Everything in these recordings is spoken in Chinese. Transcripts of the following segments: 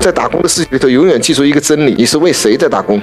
在打工的世界里头，永远记住一个真理：你是为谁在打工？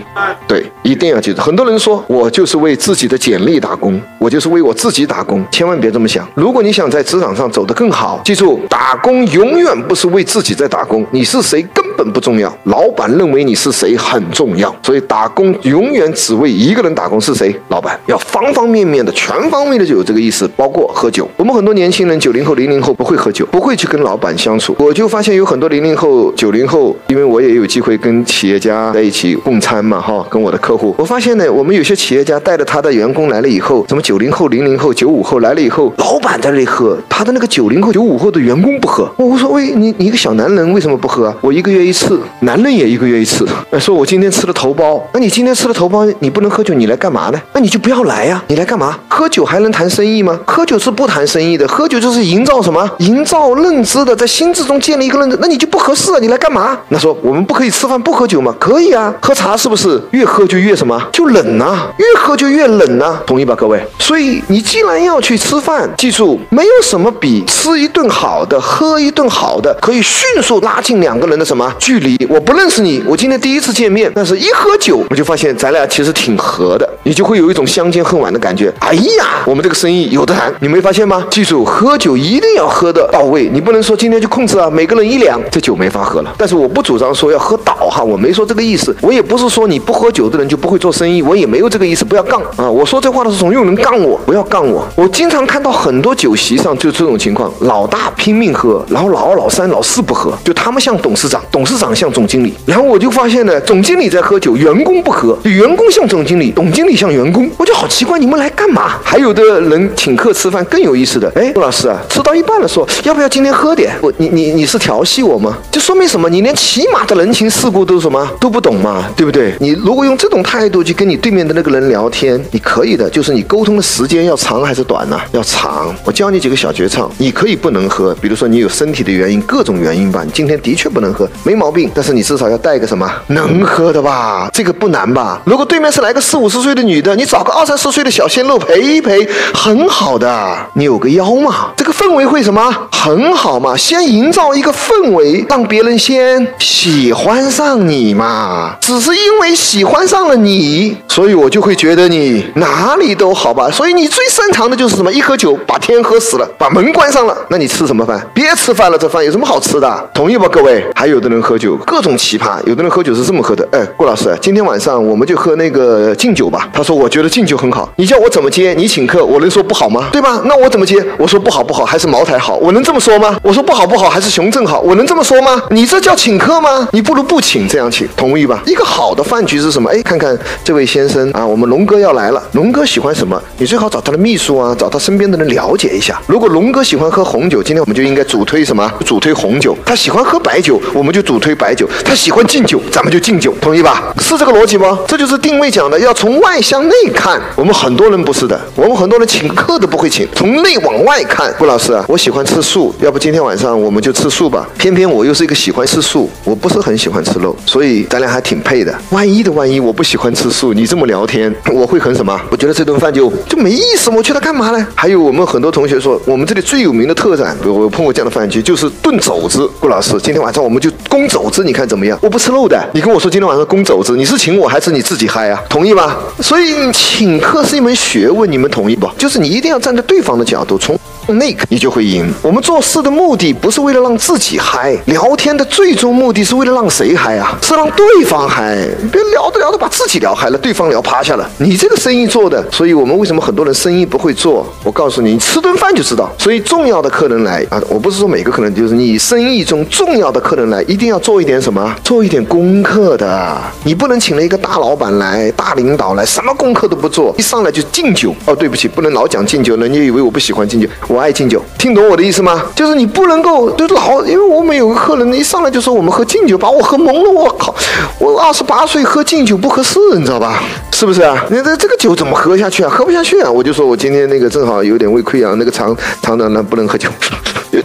对，一定要记住。很多人说我就是为自己的简历打工，我就是为我自己打工，千万别这么想。如果你想在职场上走得更好，记住，打工永远不是为自己在打工，你是谁根本不重要，老板认为你是谁很重要。所以打工永远只为一个人打工，是谁？老板要方方面面的、全方位的就有这个意思，包括喝酒。我们很多年轻人，九零后、零零后不会喝酒，不会去跟老板相处。我就发现有很多零零后、九零后。因为我也有机会跟企业家在一起共餐嘛，哈，跟我的客户，我发现呢，我们有些企业家带着他的员工来了以后，什么九零后、零零后、九五后来了以后，老板在那里喝，他的那个九零后、九五后的员工不喝，我无所谓，你你一个小男人为什么不喝啊？我一个月一次，男人也一个月一次。说我今天吃了头孢，那你今天吃了头孢，你不能喝酒，你来干嘛呢？那你就不要来呀，你来干嘛？喝酒还能谈生意吗？喝酒是不谈生意的，喝酒就是营造什么？营造认知的，在心智中建立一个认知，那你就不合适啊，你来干嘛？那说我们不可以吃饭不喝酒吗？可以啊，喝茶是不是越喝就越什么？就冷呐，越喝就越冷呐，同意吧，各位？所以你既然要去吃饭，记住，没有什么比吃一顿好的、喝一顿好的，可以迅速拉近两个人的什么距离？我不认识你，我今天第一次见面，但是一喝酒，我就发现咱俩其实挺合的，你就会有一种相见恨晚的感觉。哎呀，我们这个生意有的谈，你没发现吗？记住，喝酒一定要喝的到位，你不能说今天就控制啊，每个人一两，这酒没法喝了。但是我我不主张说。要喝倒哈，我没说这个意思，我也不是说你不喝酒的人就不会做生意，我也没有这个意思，不要杠啊！我说这话的时候，有人杠我，不要杠我。我经常看到很多酒席上就这种情况，老大拼命喝，然后老二、老三、老四不喝，就他们像董事长，董事长像总经理。然后我就发现呢，总经理在喝酒，员工不喝，员工像总经理，总经理像员工，我就好奇怪，你们来干嘛？还有的人请客吃饭更有意思的，哎，陆老师啊，吃到一半了，说要不要今天喝点？我你你你是调戏我吗？就说明什么？你连起码的。人情世故都什么都不懂嘛，对不对？你如果用这种态度去跟你对面的那个人聊天，你可以的，就是你沟通的时间要长还是短呢？要长。我教你几个小诀窍，你可以不能喝，比如说你有身体的原因，各种原因吧，你今天的确不能喝，没毛病。但是你至少要带个什么能喝的吧？这个不难吧？如果对面是来个四五十岁的女的，你找个二三十岁的小鲜肉陪一陪，很好的。你有个腰嘛，这个氛围会什么很好嘛？先营造一个氛围，让别人先喜。欢上你嘛？只是因为喜欢上了你，所以我就会觉得你哪里都好吧。所以你最擅长的就是什么？一喝酒把天喝死了，把门关上了。那你吃什么饭？别吃饭了，这饭有什么好吃的？同意吧，各位？还有的人喝酒各种奇葩，有的人喝酒是这么喝的。哎，顾老师，今天晚上我们就喝那个敬酒吧。他说我觉得敬酒很好，你叫我怎么接？你请客，我能说不好吗？对吧？那我怎么接？我说不好不好，还是茅台好？我能这么说吗？我说不好不好，还是雄正好？我能这么说吗？你这叫请请客吗？你不如不请，这样请，同意吧？一个好的饭局是什么？哎，看看这位先生啊，我们龙哥要来了。龙哥喜欢什么？你最好找他的秘书啊，找他身边的人了解一下。如果龙哥喜欢喝红酒，今天我们就应该主推什么？主推红酒。他喜欢喝白酒，我们就主推白酒。他喜欢敬酒，咱们就敬酒，同意吧？是这个逻辑吗？这就是定位讲的，要从外向内看。我们很多人不是的，我们很多人请客都不会请，从内往外看。顾老师啊，我喜欢吃素，要不今天晚上我们就吃素吧？偏偏我又是一个喜欢吃素，我不是很喜欢。吃肉，所以咱俩还挺配的。万一的万一，我不喜欢吃素，你这么聊天，我会很什么？我觉得这顿饭就就没意思。我去他干嘛呢？还有我们很多同学说，我们这里最有名的特产，我碰过这样的饭局，就是炖肘子。顾老师，今天晚上我们就公肘子，你看怎么样？我不吃肉的，你跟我说今天晚上公肘子，你是请我还是你自己嗨啊？同意吧？所以请客是一门学问，你们同意不？就是你一定要站在对方的角度，从。那个你就会赢。我们做事的目的不是为了让自己嗨，聊天的最终目的是为了让谁嗨啊？是让对方嗨。别聊着聊着把自己聊嗨了，对方聊趴下了。你这个生意做的，所以我们为什么很多人生意不会做？我告诉你，你吃顿饭就知道。所以重要的客人来啊，我不是说每个客人，就是你生意中重要的客人来，一定要做一点什么？做一点功课的。你不能请了一个大老板来、大领导来，什么功课都不做，一上来就敬酒。哦，对不起，不能老讲敬酒，人家以为我不喜欢敬酒。我。爱敬酒，听懂我的意思吗？就是你不能够就老，因为我们有个客人，一上来就说我们喝敬酒，把我喝懵了。我靠，我二十八岁喝敬酒不合适，你知道吧？是不是啊？你这这个酒怎么喝下去啊？喝不下去啊！我就说我今天那个正好有点胃溃疡，那个肠肠的那不能喝酒。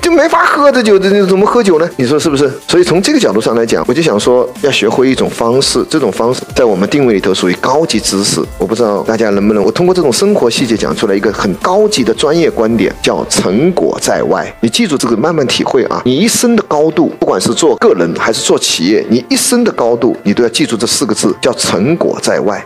就没法喝的酒，这怎么喝酒呢？你说是不是？所以从这个角度上来讲，我就想说，要学会一种方式，这种方式在我们定位里头属于高级知识。我不知道大家能不能，我通过这种生活细节讲出来一个很高级的专业观点，叫成果在外。你记住这个，慢慢体会啊！你一生的高度，不管是做个人还是做企业，你一生的高度，你都要记住这四个字，叫成果在外。